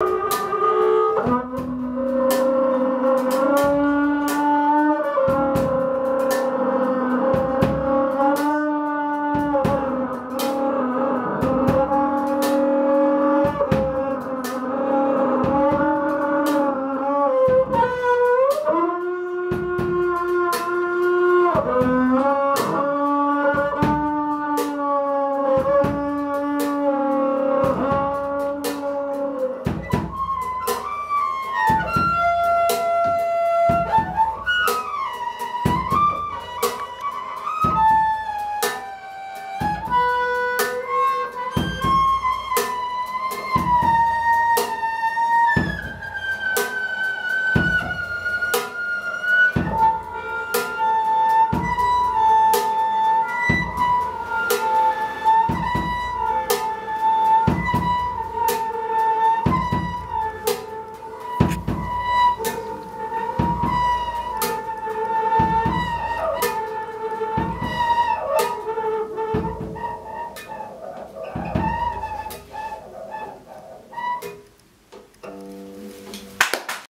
you.